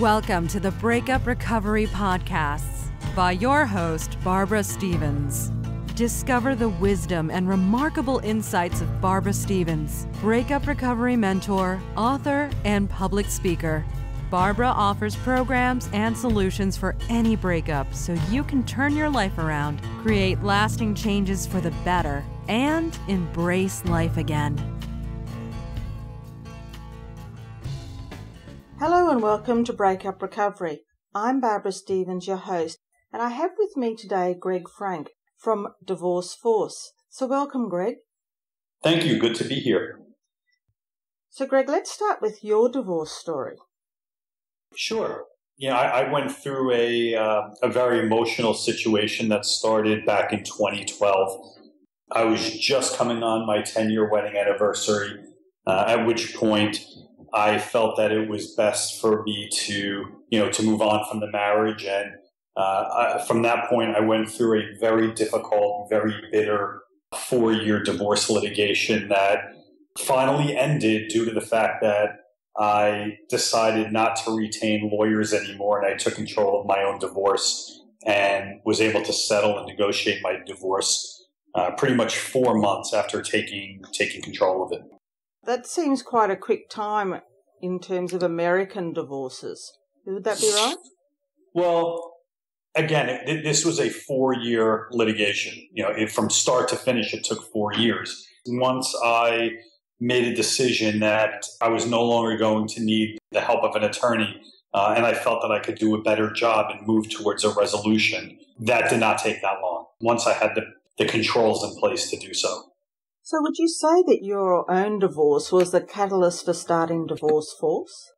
Welcome to the Breakup Recovery Podcasts by your host, Barbara Stevens. Discover the wisdom and remarkable insights of Barbara Stevens, breakup recovery mentor, author, and public speaker. Barbara offers programs and solutions for any breakup so you can turn your life around, create lasting changes for the better, and embrace life again. Hello and welcome to Breakup Recovery. I'm Barbara Stevens, your host, and I have with me today Greg Frank from Divorce Force. So, welcome, Greg. Thank you. Good to be here. So, Greg, let's start with your divorce story. Sure. Yeah, I, I went through a uh, a very emotional situation that started back in 2012. I was just coming on my 10 year wedding anniversary, uh, at which point I felt that it was best for me to you know to move on from the marriage, and uh, I, from that point, I went through a very difficult, very bitter four year divorce litigation that finally ended due to the fact that I decided not to retain lawyers anymore and I took control of my own divorce and was able to settle and negotiate my divorce uh, pretty much four months after taking taking control of it. That seems quite a quick time in terms of American divorces. Would that be right? Well, again, it, this was a four-year litigation. You know, it, from start to finish, it took four years. Once I made a decision that I was no longer going to need the help of an attorney. Uh, and I felt that I could do a better job and move towards a resolution. That did not take that long. Once I had the, the controls in place to do so. So, would you say that your own divorce was the catalyst for starting Divorce Force?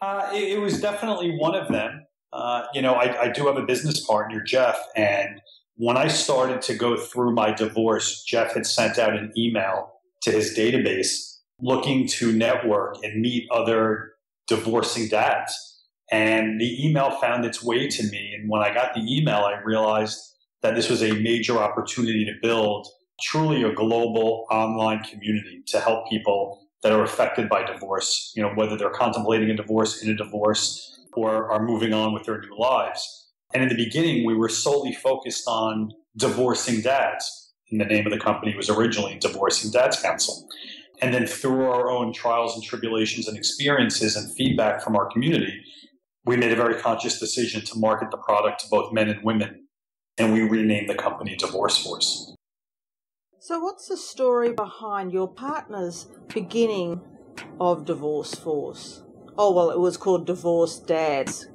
Uh, it, it, was definitely one of them. Uh, you know, I, I do have a business partner, Jeff, and when I started to go through my divorce, Jeff had sent out an email to his database looking to network and meet other divorcing dads. And the email found its way to me. And when I got the email, I realized that this was a major opportunity to build truly a global online community to help people that are affected by divorce, you know, whether they're contemplating a divorce, in a divorce, or are moving on with their new lives. And in the beginning, we were solely focused on divorcing dads and the name of the company was originally Divorcing Dads Council. And then through our own trials and tribulations and experiences and feedback from our community, we made a very conscious decision to market the product to both men and women. And we renamed the company Divorce Force. So, what's the story behind your partner's beginning of Divorce Force? Oh, well, it was called Divorce Dads.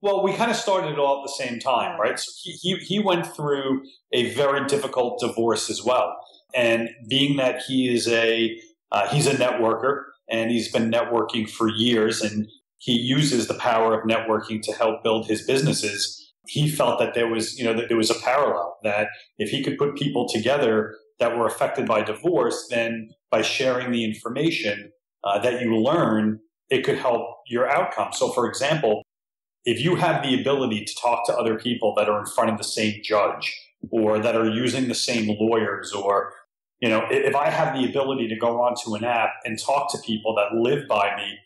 Well, we kind of started it all at the same time, right? So he, he, he went through a very difficult divorce as well. And being that he is a, uh, he's a networker and he's been networking for years and he uses the power of networking to help build his businesses. He felt that there was, you know, that there was a parallel that if he could put people together that were affected by divorce, then by sharing the information uh, that you learn, it could help your outcome. So, for example, if you have the ability to talk to other people that are in front of the same judge or that are using the same lawyers or you know if i have the ability to go onto an app and talk to people that live by me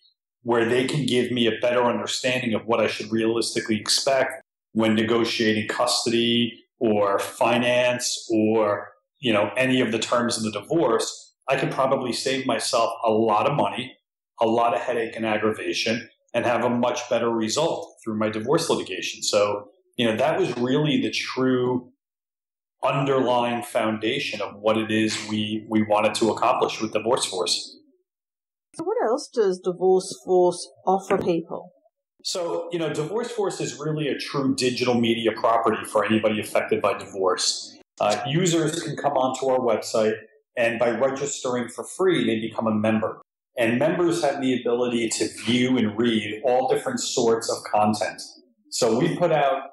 where they can give me a better understanding of what i should realistically expect when negotiating custody or finance or you know any of the terms of the divorce i could probably save myself a lot of money a lot of headache and aggravation and have a much better result through my divorce litigation. So, you know, that was really the true underlying foundation of what it is we, we wanted to accomplish with Divorce Force. So, what else does Divorce Force offer people? So, you know, Divorce Force is really a true digital media property for anybody affected by divorce. Uh, users can come onto our website and by registering for free, they become a member. And members have the ability to view and read all different sorts of content. So we put out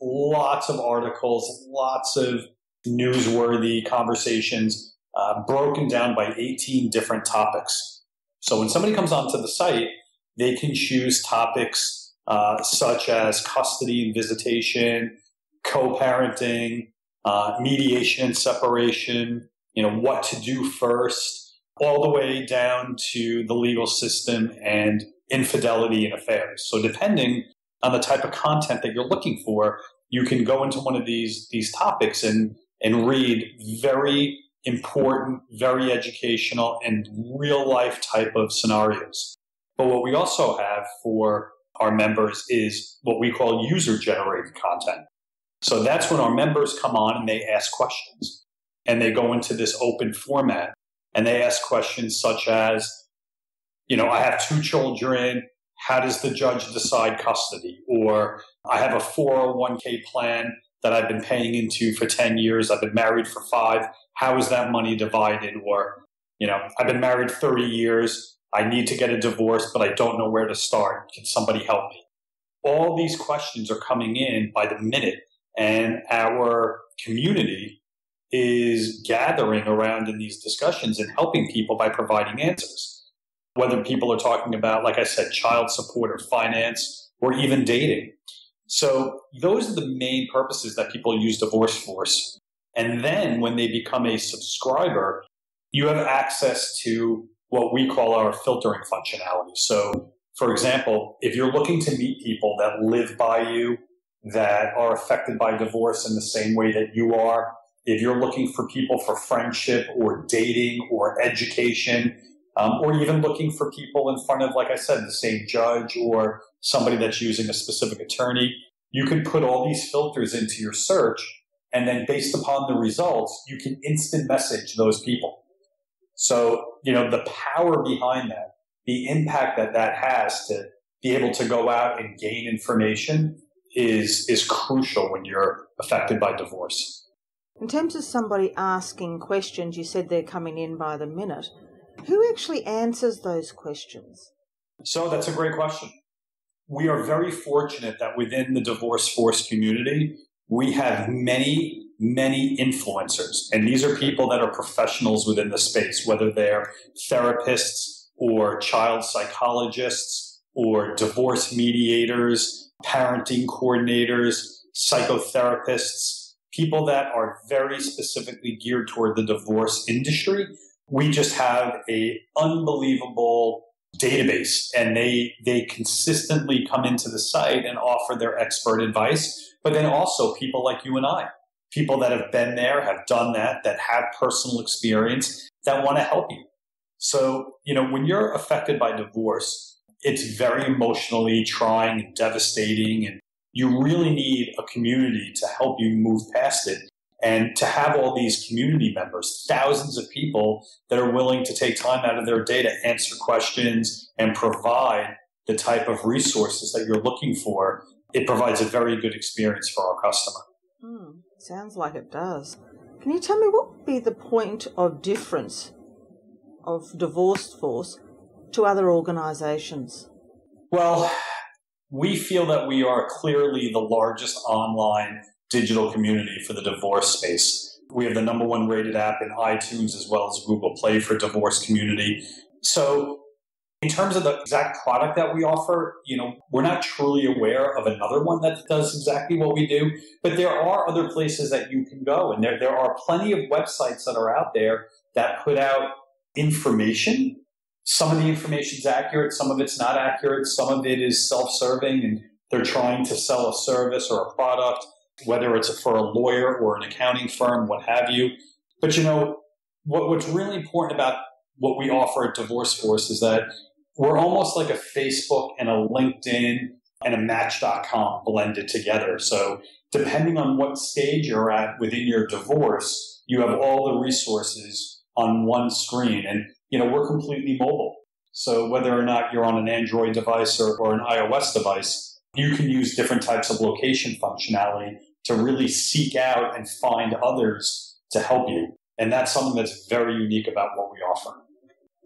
lots of articles, lots of newsworthy conversations, uh, broken down by 18 different topics. So when somebody comes onto the site, they can choose topics uh, such as custody and visitation, co-parenting, uh, mediation separation, you know, what to do first, all the way down to the legal system and infidelity in affairs. So depending on the type of content that you're looking for, you can go into one of these these topics and and read very important, very educational, and real life type of scenarios. But what we also have for our members is what we call user generated content. So that's when our members come on and they ask questions and they go into this open format and they ask questions such as, you know, I have two children. How does the judge decide custody? Or I have a 401k plan that I've been paying into for 10 years. I've been married for five. How is that money divided? Or, you know, I've been married 30 years. I need to get a divorce, but I don't know where to start. Can somebody help me? All these questions are coming in by the minute, and our community is gathering around in these discussions and helping people by providing answers. Whether people are talking about, like I said, child support or finance or even dating. So those are the main purposes that people use Divorce Force. And then when they become a subscriber, you have access to what we call our filtering functionality. So, for example, if you're looking to meet people that live by you, that are affected by divorce in the same way that you are, if you're looking for people for friendship or dating or education, um, or even looking for people in front of, like I said, the same judge or somebody that's using a specific attorney, you can put all these filters into your search. And then based upon the results, you can instant message those people. So, you know, the power behind that, the impact that that has to be able to go out and gain information is, is crucial when you're affected by divorce. In terms of somebody asking questions, you said they're coming in by the minute. Who actually answers those questions? So that's a great question. We are very fortunate that within the divorce force community, we have many many influencers. And these are people that are professionals within the space, whether they're therapists or child psychologists or divorce mediators, parenting coordinators, psychotherapists, people that are very specifically geared toward the divorce industry. We just have a unbelievable database and they they consistently come into the site and offer their expert advice but then also people like you and I people that have been there, have done that, that have personal experience, that want to help you. So, you know, when you're affected by divorce, it's very emotionally trying and devastating, and you really need a community to help you move past it. And to have all these community members, thousands of people that are willing to take time out of their day to answer questions and provide the type of resources that you're looking for, it provides a very good experience for our customer. Hmm. Sounds like it does. Can you tell me what would be the point of difference of Divorce Force to other organisations? Well, we feel that we are clearly the largest online digital community for the divorce space. We have the number one rated app in iTunes as well as Google Play for divorce community. So in terms of the exact product that we offer, you know, we're not truly aware of another one that does exactly what we do, but there are other places that you can go. And there, there are plenty of websites that are out there that put out information. Some of the information is accurate, some of it's not accurate, some of it is self serving and they're trying to sell a service or a product, whether it's for a lawyer or an accounting firm, what have you. But you know, what, what's really important about what we offer at Divorce Force is that we're almost like a Facebook and a LinkedIn and a Match.com blended together. So depending on what stage you're at within your divorce, you have all the resources on one screen. And, you know, we're completely mobile. So whether or not you're on an Android device or, or an iOS device, you can use different types of location functionality to really seek out and find others to help you. And that's something that's very unique about what we offer.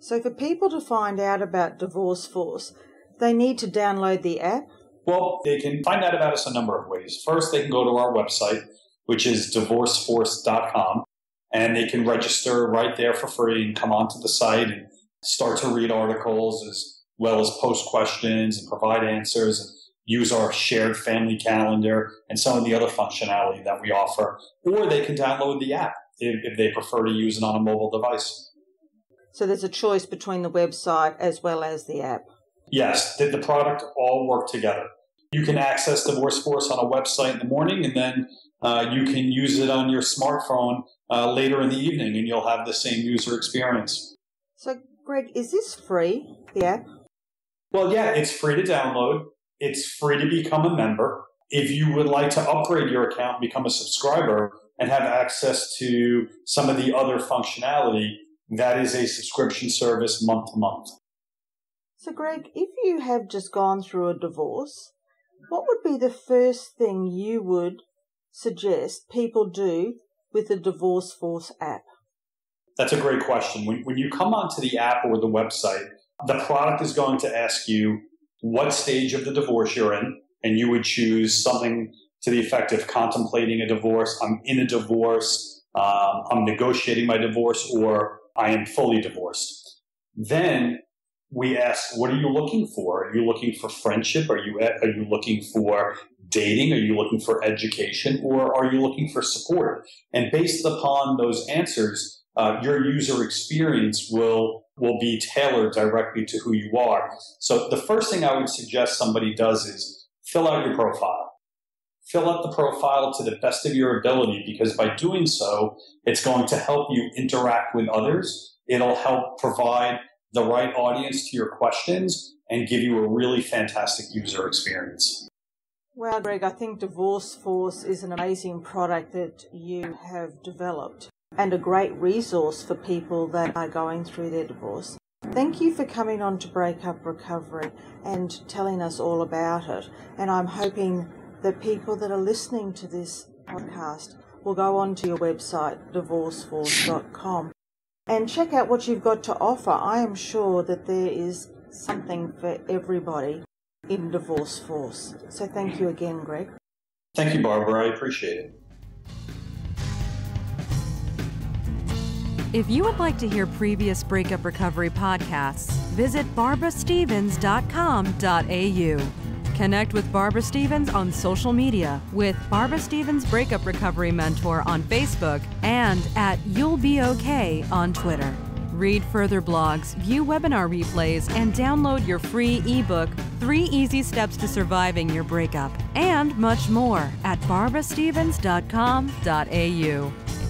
So, for people to find out about Divorce Force, they need to download the app? Well, they can find out about us a number of ways. First, they can go to our website, which is divorceforce.com, and they can register right there for free and come onto the site and start to read articles as well as post questions and provide answers and use our shared family calendar and some of the other functionality that we offer. Or they can download the app if, if they prefer to use it on a mobile device. So there's a choice between the website as well as the app. Yes, the, the product all work together. You can access Divorce Force on a website in the morning, and then uh, you can use it on your smartphone uh, later in the evening, and you'll have the same user experience. So, Greg, is this free, the app? Well, yeah, it's free to download. It's free to become a member. If you would like to upgrade your account and become a subscriber and have access to some of the other functionality, that is a subscription service month to month. So, Greg, if you have just gone through a divorce, what would be the first thing you would suggest people do with the Divorce Force app? That's a great question. When, when you come onto the app or the website, the product is going to ask you what stage of the divorce you're in, and you would choose something to the effect of contemplating a divorce, I'm in a divorce, um, I'm negotiating my divorce, or I am fully divorced. Then we ask, what are you looking for? Are you looking for friendship? Are you are you looking for dating? Are you looking for education, or are you looking for support? And based upon those answers, uh, your user experience will will be tailored directly to who you are. So the first thing I would suggest somebody does is fill out your profile. Fill out the profile to the best of your ability because by doing so, it's going to help you interact with others. It'll help provide the right audience to your questions and give you a really fantastic user experience. Well, Greg, I think Divorce Force is an amazing product that you have developed and a great resource for people that are going through their divorce. Thank you for coming on to Breakup Recovery and telling us all about it. And I'm hoping that people that are listening to this podcast will go onto your website, divorceforce.com, and check out what you've got to offer. I am sure that there is something for everybody in Divorce Force. So thank you again, Greg. Thank you, Barbara. I appreciate it. If you would like to hear previous Breakup Recovery podcasts, visit barbarastevens.com.au. Connect with Barbara Stevens on social media with Barbara Stevens Breakup Recovery Mentor on Facebook and at You'll Be Okay on Twitter. Read further blogs, view webinar replays, and download your free ebook, Three Easy Steps to Surviving Your Breakup, and much more at barbarastevens.com.au.